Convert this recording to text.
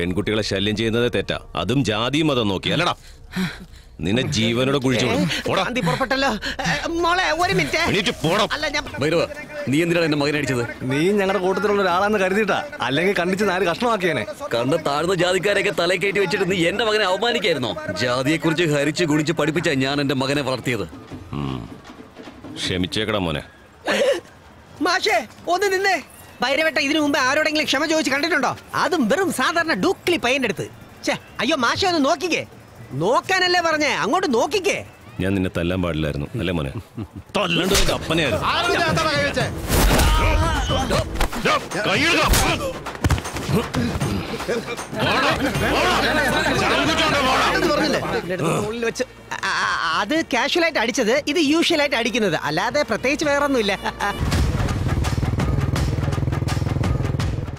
പെൺകുട്ടികളെ ശല്യം ചെയ്യുന്നത് തെറ്റാ. അതും ജാതി മതം നോക്കി. അല്ലടാ. നിന്നെ ജീവനോടെ കുഴിച്ചു വിടും. പോടാ. ഗാന്ധി പുറപ്പെട്ടല്ലോ. മോളെ ഒരു മിനിറ്റ്. എണീറ്റ് പോടാ. അല്ല നീ എന്തിനാണ് എന്റെ മകനെ അടിച്ചത്? നീ ഞങ്ങളുടെ കൂട്ടത്തിലുള്ള ഒരാളാന്ന് കരുതിയിട്ടാ. അല്ലെങ്കിൽ കണ്ടിച്ച് നാല് കഷ്ണമാക്കിയനെ. കണ്ട താഴ്ന്ന ജാതിക്കാരെയൊക്കെ തലേ കയറ്റി വെച്ചിട്ട് നീ എന്റെ മകനെ അവമാനിക്കായിരുന്നോ? ജാതിയെ കുറിച്ച് ഹരിച്ച് ഗുണിച്ച് പഠിപ്പിച്ച ഞാൻ എന്റെ മകനെ വളർത്തിയത്. ക്ഷമിച്ചേക്കടാ മോനെ. മാഷേ ഒന്ന് നിന്നേ. ഭൈരവേട്ട ഇതിനു മുമ്പ് ആരോടെങ്കിലും ക്ഷമ ചോദിച്ച് കണ്ടിട്ടുണ്ടോ? അതും വെറും സാധാരണ ഡൂക്ലി പയ്യന്റെ അടുത്ത്. ഛേ അയ്യോ മാഷെ ഒന്ന് നോക്കിക്കേ. നോക്കാനല്ലേ പറഞ്ഞേ? അങ്ങോട്ട് നോക്കിക്കേ. ഞാൻ നിന്നെ തല്ലാൻ പാടില്ലായിരുന്നു. അല്ലേ മോനെ? തല്ലണ്ട് അപ്പനെയായിരുന്നു. വെച്ച്? അത് കാഷ്വലായിട്ട് അടിച്ചത് ഇത് യൂഷ്വൽ ആയിട്ട് അടിക്കുന്നത്. അല്ലാതെ പ്രത്യേകിച്ച് വേറൊന്നുമില്ല.